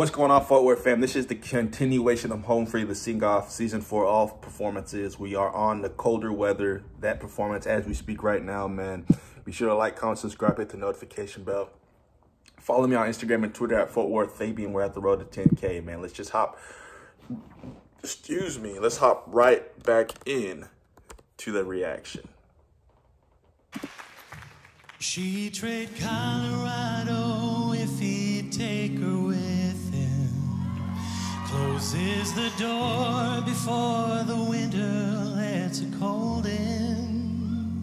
What's going on, Fort Worth fam? This is the continuation of Home Free the Sing Off Season 4 off performances. We are on the colder weather, that performance as we speak right now, man. Be sure to like, comment, subscribe, hit the notification bell. Follow me on Instagram and Twitter at Fort Worth Fabian. We're at the road to 10K, man. Let's just hop, excuse me, let's hop right back in to the reaction. She'd trade Colorado Closes the door before the winter lets a cold in.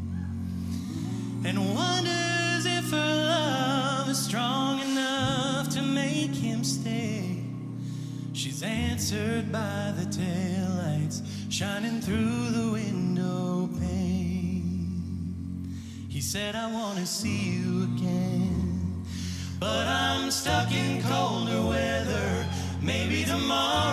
And wonders if her love is strong enough to make him stay. She's answered by the taillights shining through the window pane. He said, I want to see you again. But I'm stuck in colder weather. Maybe tomorrow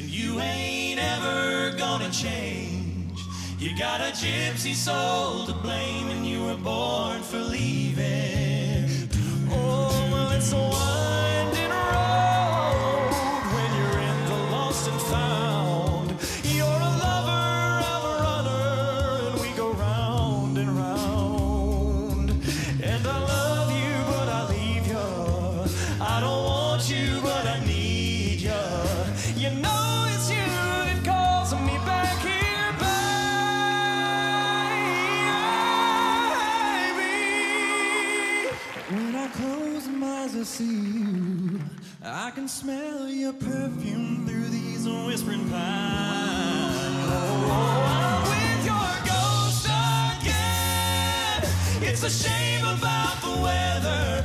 And you ain't ever gonna change. You got a gypsy soul to blame, close my eyes, I see you. I can smell your perfume through these whispering pines. Oh, I'm with your ghost again. It's a shame about the weather,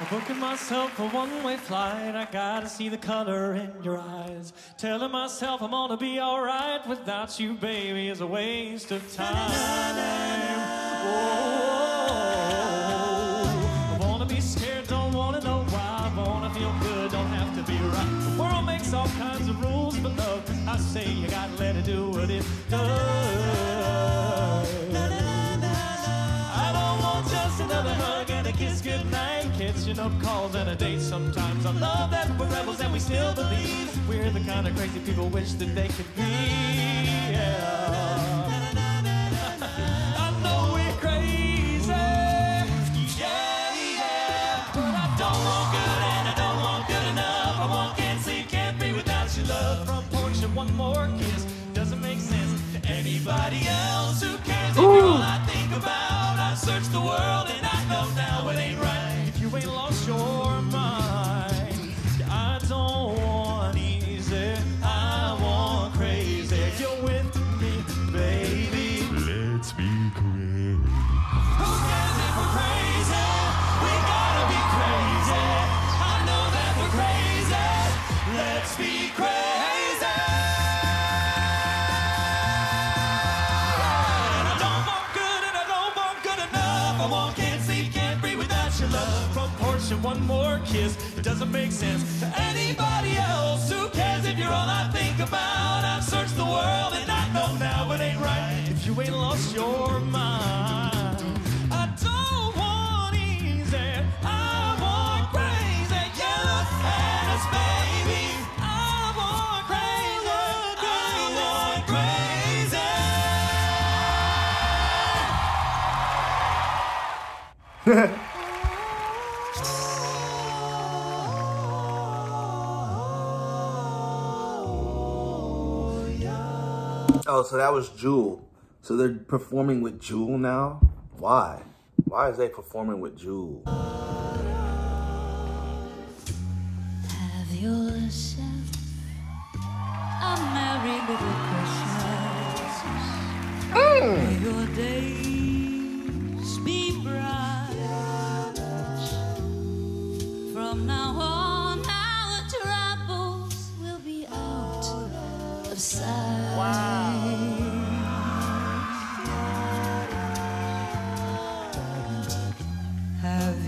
I'm booking myself a one-way flight. I gotta see the color in your eyes. Telling myself I'm gonna be alright without you, baby, is a waste of time. Oh, I wanna be scared, don't wanna know why. I wanna feel good, don't have to be right. The world makes all kinds of rules, but love, I say you gotta let it do what it does. Catching up calls and a date sometimes. I love that we're rebels and we still believe we're the kind of crazy people wish that they could be. Yeah. I know we're crazy. Yeah, yeah. But I don't want good and I don't want good enough. I want can't see, can't be without your love. Front porch and one more kiss doesn't make sense to anybody else. Who cares if all I think about? I search the world one more kiss. It doesn't make sense to anybody else. Who cares if you're all I think about? I've searched the world and I know now it ain't right. If you ain't lost your mind, I don't want easy. I want crazy. Yeah, Alice, baby. I want crazy. I want crazy. Oh, so that was Jewel. So they're performing with Jewel now? Why? Why is they performing with Jewel? Have yourself a merry little Christmas. May your days be bright. From now on,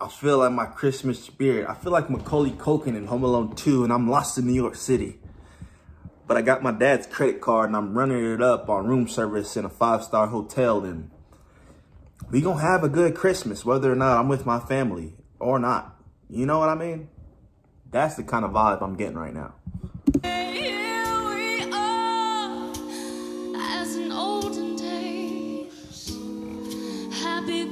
I feel like my Christmas spirit. I feel like Macaulay Culkin in Home Alone 2 and I'm lost in New York City. But I got my dad's credit card and I'm running it up on room service in a five-star hotel and we gonna have a good Christmas, whether or not I'm with my family or not. You know what I mean? That's the kind of vibe I'm getting right now. Happy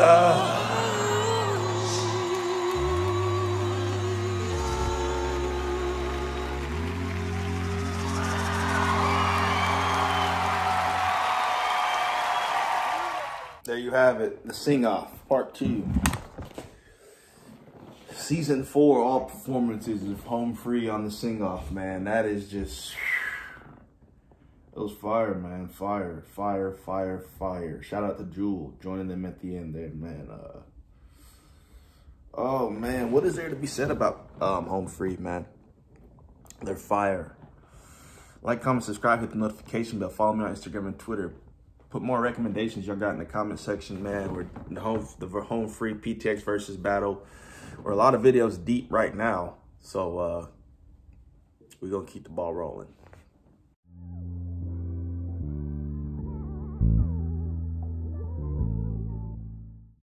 There you have it, the sing off, part two. Season four, all performances of Home Free on the sing off, man. That is just. It was fire, man. Fire, fire, fire, fire. Shout out to Jewel joining them at the end there, man. Uh, oh, man. What is there to be said about um, Home Free, man? They're fire. Like, comment, subscribe, hit the notification bell. Follow me on Instagram and Twitter. Put more recommendations y'all got in the comment section, man. We're the home the home free PTX versus battle. We're a lot of videos deep right now. So uh we're gonna keep the ball rolling.